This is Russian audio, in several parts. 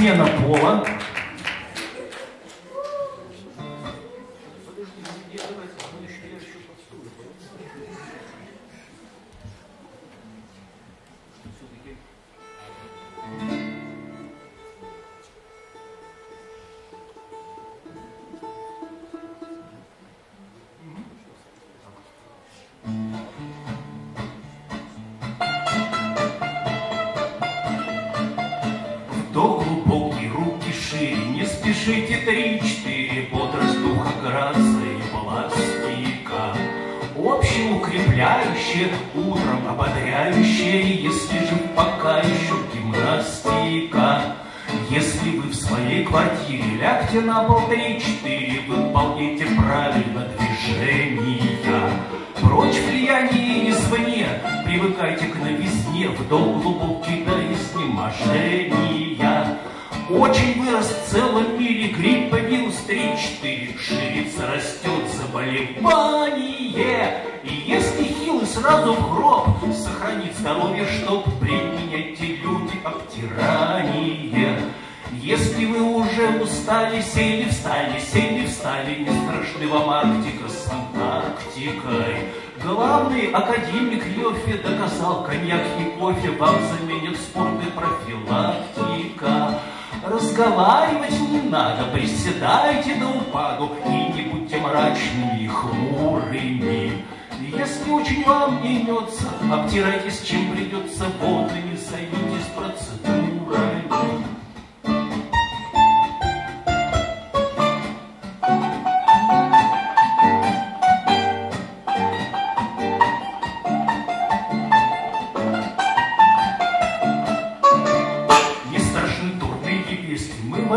Смена пола. Глубокий, шире, не спешите три-четыре, бодрость духа, грация и пластика. Общем укрепляющее, утром ободряющее, если же пока еще гимнастика. Если вы в своей квартире лягте на пол три-четыре, выполните правильно движения. Прочь влияние извне, привыкайте к новизне, вдох глубокий до изнеможения. Очень вырос в целом мире гриппа вирус 3-4, ширится, растет заболевание. И если хилый сразу в гроб, сохранить здоровье, чтоб применять люди обтирание. Если вы уже устали, сели, встали, сели, встали, не страшны вам Арктика с Антарктикой. Главный академик Лёфи доказал, коньяк и кофе вам заменят спорт и профилактика. Разговаривать не надо, приседайте до упаду и не будьте мрачными и хмурыми. Если очень вам не имется, обтирайтесь, чем придется, вот и не займитесь процедурами.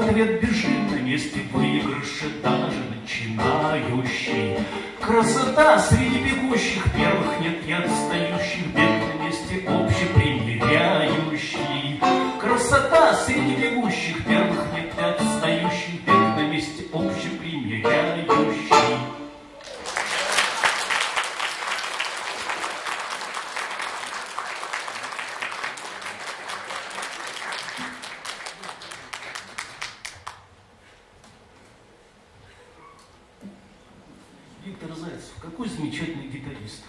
Ответ бежим на месте выигрыша, даже начинающий. Красота среди бегущих, первых нет и отстающих, бег на месте общепримиряющий. Красота среди бегущих, первых нет и отстающих, бег на месте общепримиряющий. Виктор Зайцев, какой замечательный гитарист.